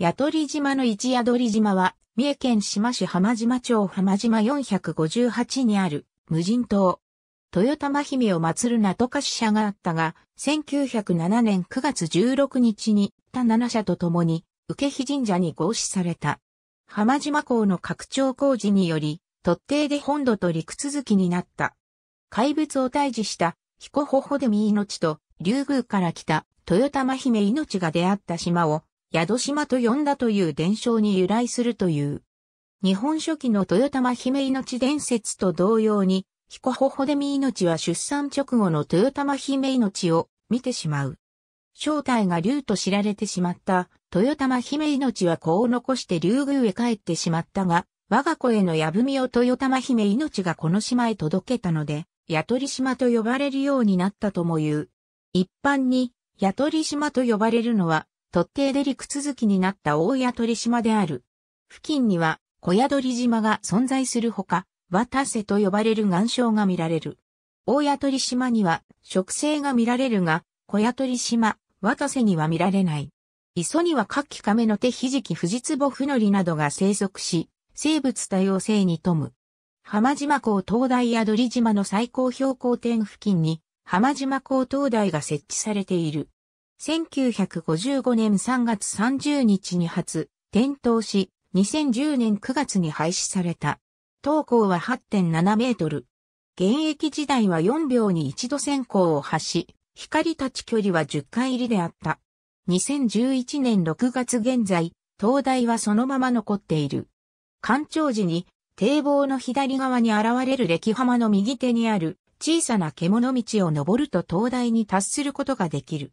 宿り島の一宿り島は、三重県島市浜島町浜島458にある無人島。豊玉姫を祀る名とか支社があったが、1907年9月16日に他七社と共に、受妃神社に合祀された。浜島港の拡張工事により、突定で本土と陸続きになった。怪物を退治した彦頬でみ命と、竜宮から来た豊玉姫命が出会った島を、宿島と呼んだという伝承に由来するという。日本書紀の豊玉姫命伝説と同様に、彦頬でみ命は出産直後の豊玉姫命を見てしまう。正体が竜と知られてしまった豊玉姫命は子を残して竜宮へ帰ってしまったが、我が子へのやぶみを豊玉姫命がこの島へ届けたので、ヤトリ島と呼ばれるようになったとも言う。一般に、ヤトリ島と呼ばれるのは、突定で陸続きになった大ヤトリ島である。付近には、小宿り島が存在するほか、渡瀬と呼ばれる岩礁が見られる。大宿り島には植生が見られるが、小宿り島、渡瀬には見られない。磯には各期亀の手ひじき藤壺ふのりなどが生息し、生物多様性に富む。浜島港東大宿り島の最高標高点付近に、浜島港東大が設置されている。1955年3月30日に初、点灯し、2010年9月に廃止された。投稿は8.7メートル。現役時代は4秒に一度線香を発し、光立ち距離は10回入りであった。2011年6月現在、灯台はそのまま残っている。干潮時に堤防の左側に現れる歴浜の右手にある小さな獣道を登ると灯台に達することができる。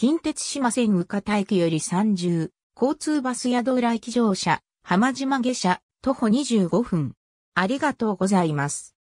近鉄島線宇方駅より30、交通バス宿浦駅乗車、浜島下車、徒歩25分。ありがとうございます。